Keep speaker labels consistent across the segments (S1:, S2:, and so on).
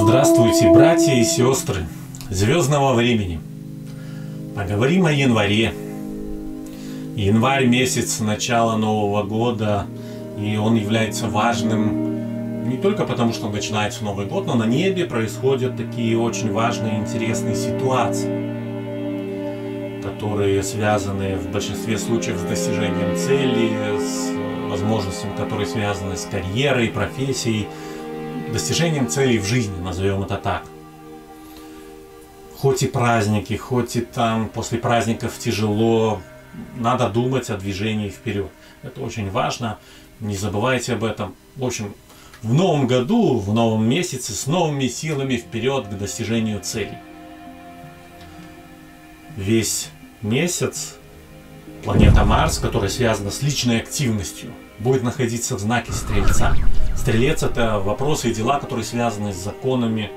S1: Здравствуйте, братья и сестры звездного времени. Поговорим о январе. Январь месяц начала Нового года, и он является важным не только потому, что начинается Новый год, но на небе происходят такие очень важные, интересные ситуации, которые связаны в большинстве случаев с достижением цели, с возможностями, которые связаны с карьерой, профессией, достижением целей в жизни, назовем это так. Хоть и праздники, хоть и там после праздников тяжело, надо думать о движении вперед. Это очень важно, не забывайте об этом. В общем, в новом году, в новом месяце с новыми силами вперед к достижению целей. Весь месяц планета Марс, которая связана с личной активностью, будет находиться в знаке Стрельца. Стрелец – это вопросы и дела, которые связаны с законами,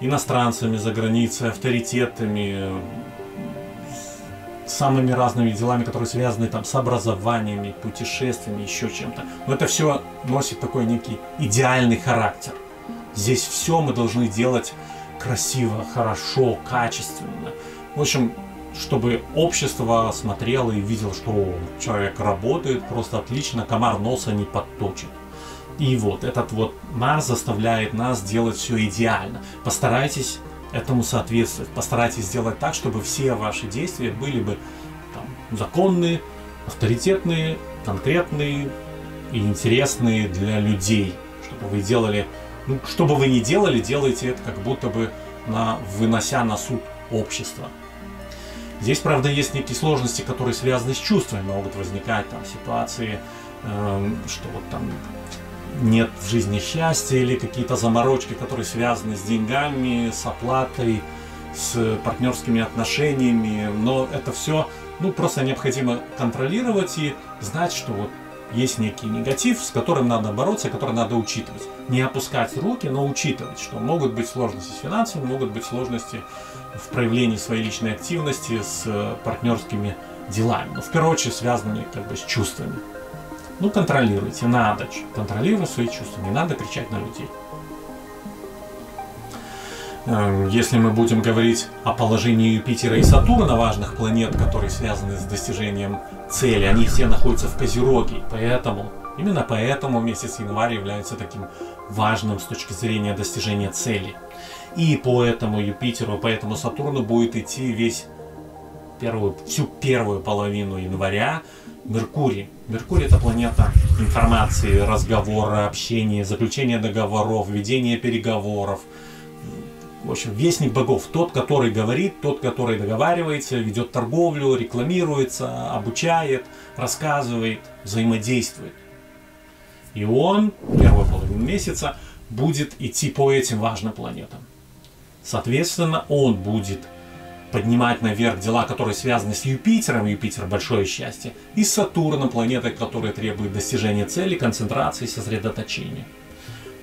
S1: иностранцами за границей, авторитетами, самыми разными делами, которые связаны там с образованиями, путешествиями, еще чем-то. Но это все носит такой некий идеальный характер. Здесь все мы должны делать красиво, хорошо, качественно. В общем, чтобы общество смотрело и видело, что человек работает просто отлично, комар носа не подточит. И вот этот вот Марс заставляет нас делать все идеально. Постарайтесь этому соответствовать. Постарайтесь сделать так, чтобы все ваши действия были бы там, законные, авторитетные, конкретные и интересные для людей. Чтобы вы делали, ну, что бы вы ни делали, делайте это как будто бы на, вынося на суд общества. Здесь, правда, есть некие сложности, которые связаны с чувствами. Могут возникать там ситуации, э, что вот там нет в жизни счастья или какие-то заморочки, которые связаны с деньгами, с оплатой, с партнерскими отношениями. Но это все ну, просто необходимо контролировать и знать, что вот есть некий негатив, с которым надо бороться, который надо учитывать. Не опускать руки, но учитывать, что могут быть сложности с финансами, могут быть сложности в проявлении своей личной активности с партнерскими делами. Но в первую очередь связанными как бы с чувствами. Ну, контролируйте, надо контролировать свои чувства, не надо кричать на людей. Эм, если мы будем говорить о положении Юпитера и Сатурна, важных планет, которые связаны с достижением цели, они все находятся в Козероге, поэтому, именно поэтому месяц январь является таким важным с точки зрения достижения цели. И по этому Юпитеру, по этому Сатурну будет идти весь первую, всю первую половину января Меркурий. Меркурий это планета информации, разговора, общения, заключения договоров, ведения переговоров. В общем, вестник богов. Тот, который говорит, тот, который договаривается, ведет торговлю, рекламируется, обучает, рассказывает, взаимодействует. И он первую половину месяца будет идти по этим важным планетам. Соответственно, он будет поднимать наверх дела, которые связаны с Юпитером, Юпитер большое счастье, и с Сатурном, планетой, которая требует достижения цели, концентрации, сосредоточения.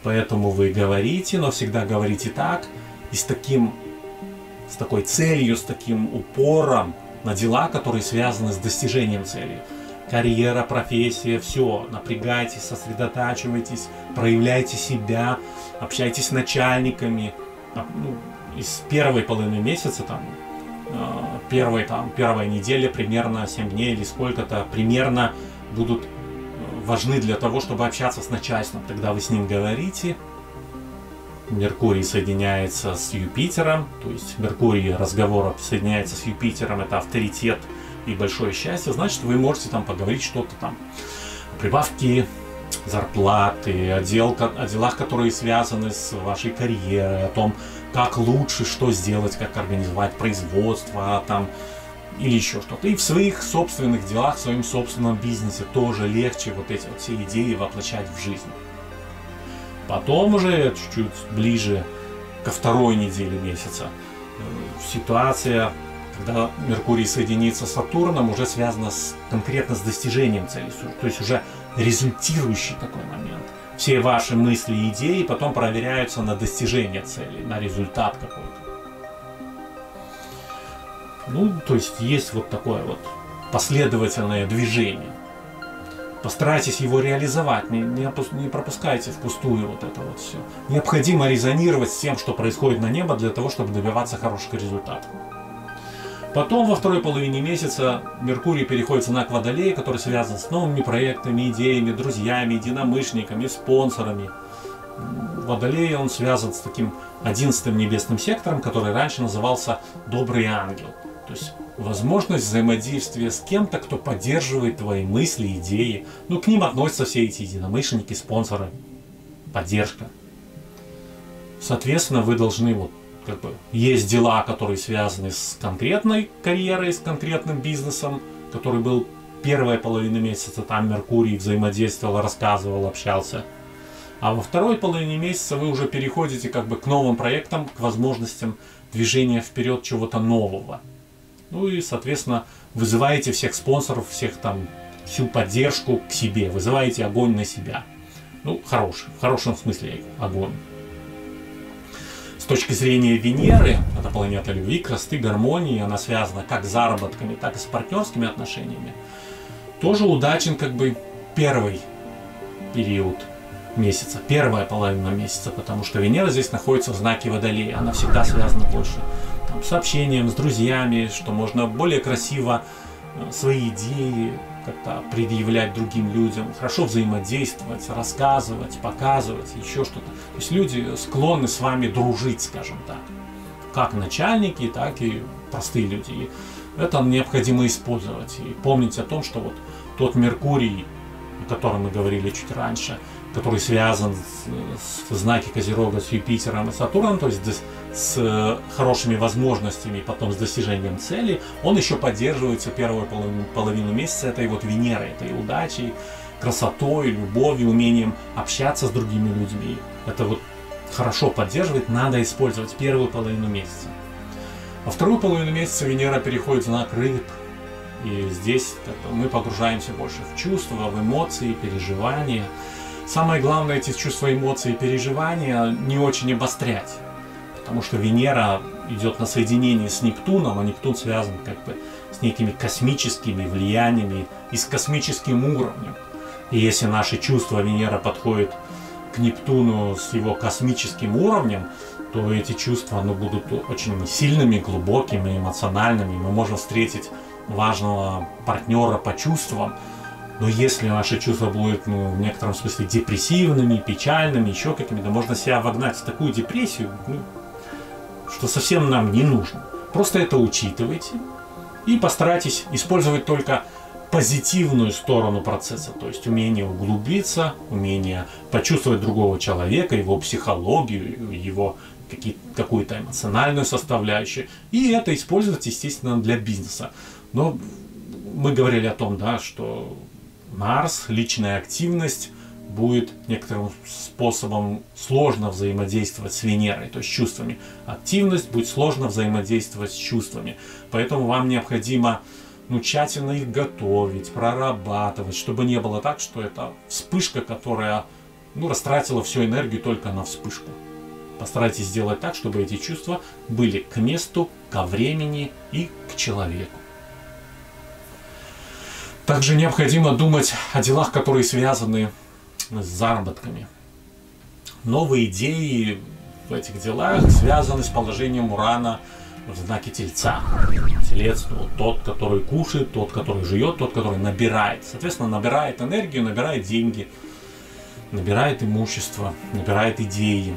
S1: Поэтому вы говорите, но всегда говорите так, и с таким, с такой целью, с таким упором на дела, которые связаны с достижением цели. Карьера, профессия, все. Напрягайтесь, сосредотачивайтесь, проявляйте себя, общайтесь с начальниками. Ну, из первой половины месяца там Э, первой, там, первой недели примерно 7 дней или сколько-то примерно будут э, важны для того, чтобы общаться с начальством. Тогда вы с ним говорите. Меркурий соединяется с Юпитером, то есть Меркурий разговор соединяется с Юпитером, это авторитет и большое счастье, значит вы можете там поговорить что-то там прибавки зарплаты, о, дел, о делах, которые связаны с вашей карьерой, о том, как лучше, что сделать, как организовать производство, там, или еще что-то. И в своих собственных делах, в своем собственном бизнесе тоже легче вот эти вот все идеи воплощать в жизнь. Потом уже чуть-чуть ближе ко второй неделе месяца э, ситуация, когда Меркурий соединится с Сатурном, уже связана с, конкретно с достижением цели, то есть уже результирующий такой момент все ваши мысли и идеи потом проверяются на достижение цели, на результат какой-то. Ну, то есть есть вот такое вот последовательное движение. Постарайтесь его реализовать, не, не, не пропускайте впустую вот это вот все. Необходимо резонировать с тем, что происходит на небо, для того, чтобы добиваться хороших результатов. Потом во второй половине месяца Меркурий переходит знак Водолея, который связан с новыми проектами, идеями, друзьями, единомышленниками, спонсорами. Водолей он связан с таким одиннадцатым небесным сектором, который раньше назывался Добрый Ангел. То есть возможность взаимодействия с кем-то, кто поддерживает твои мысли, идеи. Ну, к ним относятся все эти единомышленники, спонсоры, поддержка. Соответственно, вы должны вот как бы есть дела, которые связаны с конкретной карьерой, с конкретным бизнесом, который был первая половина месяца, там Меркурий взаимодействовал, рассказывал, общался. А во второй половине месяца вы уже переходите как бы к новым проектам, к возможностям движения вперед чего-то нового. Ну и, соответственно, вызываете всех спонсоров, всех там всю поддержку к себе, вызываете огонь на себя. Ну, хороший, в хорошем смысле огонь. С точки зрения Венеры, это планета любви, красоты, гармонии, она связана как с заработками, так и с партнерскими отношениями. Тоже удачен как бы первый период месяца, первая половина месяца, потому что Венера здесь находится в знаке Водолея, она всегда связана больше там, с общением, с друзьями, что можно более красиво э, свои идеи как-то предъявлять другим людям, хорошо взаимодействовать, рассказывать, показывать, еще что-то. То есть люди склонны с вами дружить, скажем так. Как начальники, так и простые люди. И это необходимо использовать. И помнить о том, что вот тот Меркурий, о котором мы говорили чуть раньше, который связан с, с знаки Козерога с Юпитером и Сатурном, то есть с э, хорошими возможностями, потом с достижением цели, он еще поддерживается первую половину, половину месяца этой вот Венерой, этой удачей, красотой, любовью, умением общаться с другими людьми. Это вот хорошо поддерживает, надо использовать первую половину месяца. Во вторую половину месяца Венера переходит в знак рыб, и здесь мы погружаемся больше в чувства, в эмоции, переживания. Самое главное эти чувства, эмоции и переживания не очень обострять. Потому что Венера идет на соединение с Нептуном, а Нептун связан как бы с некими космическими влияниями и с космическим уровнем. И если наши чувства Венера подходят к Нептуну с его космическим уровнем, то эти чувства ну, будут очень сильными, глубокими, эмоциональными. Мы можем встретить важного партнера по чувствам, но если наши чувства будут ну, в некотором смысле депрессивными, печальными, еще какими-то, можно себя вогнать в такую депрессию, ну, что совсем нам не нужно. Просто это учитывайте и постарайтесь использовать только позитивную сторону процесса, то есть умение углубиться, умение почувствовать другого человека, его психологию, его какую-то эмоциональную составляющую. И это использовать, естественно, для бизнеса. Но мы говорили о том, да, что Марс, личная активность, будет некоторым способом сложно взаимодействовать с Венерой, то есть чувствами. Активность будет сложно взаимодействовать с чувствами. Поэтому вам необходимо ну, тщательно их готовить, прорабатывать, чтобы не было так, что это вспышка, которая ну, растратила всю энергию только на вспышку. Постарайтесь сделать так, чтобы эти чувства были к месту, ко времени и к человеку. Также необходимо думать о делах, которые связаны с заработками. Новые идеи в этих делах связаны с положением Урана в знаке Тельца. Телец ну, тот, который кушает, тот, который живет, тот, который набирает. Соответственно, набирает энергию, набирает деньги, набирает имущество, набирает идеи.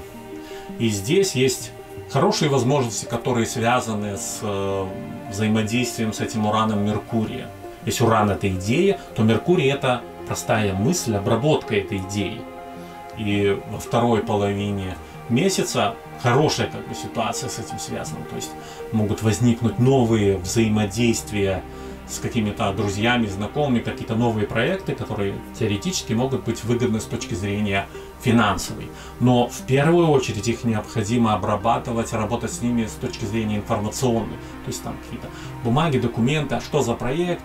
S1: И здесь есть хорошие возможности, которые связаны с э, взаимодействием с этим Ураном Меркурия. Если Уран это идея, то Меркурий это простая мысль, обработка этой идеи. И во второй половине месяца хорошая как бы, ситуация с этим связана. То есть могут возникнуть новые взаимодействия с какими-то друзьями, знакомыми, какие-то новые проекты, которые теоретически могут быть выгодны с точки зрения финансовой. Но в первую очередь их необходимо обрабатывать, работать с ними с точки зрения информационной. То есть там какие-то бумаги, документы, а что за проект,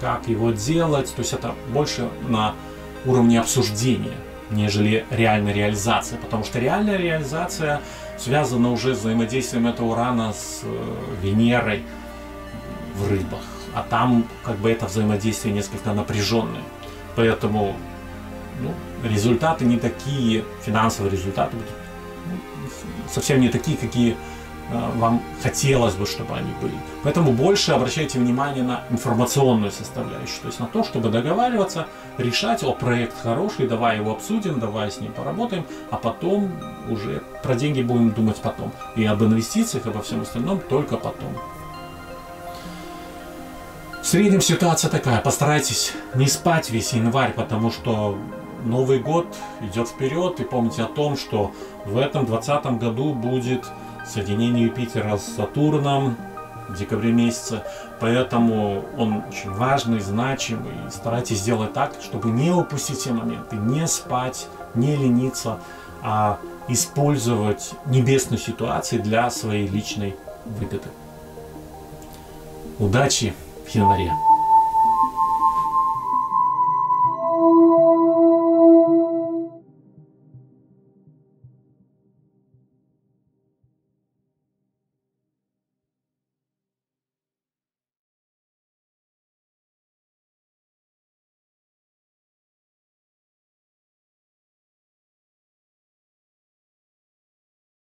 S1: как его делать. То есть это больше на уровне обсуждения, нежели реальная реализация. Потому что реальная реализация связана уже с взаимодействием этого урана с э, Венерой в рыбах а там как бы это взаимодействие несколько напряженное. Поэтому ну, результаты не такие, финансовые результаты будут ну, совсем не такие, какие э, вам хотелось бы, чтобы они были. Поэтому больше обращайте внимание на информационную составляющую, то есть на то, чтобы договариваться, решать, о, проект хороший, давай его обсудим, давай с ним поработаем, а потом уже про деньги будем думать потом. И об инвестициях, и обо всем остальном только потом. В среднем ситуация такая, постарайтесь не спать весь январь, потому что Новый год идет вперед, и помните о том, что в этом 2020 году будет соединение Юпитера с Сатурном в декабре месяце, поэтому он очень важный, значимый. Старайтесь сделать так, чтобы не упустить все моменты, не спать, не лениться, а использовать небесную ситуацию для своей личной выгоды. Удачи в январе!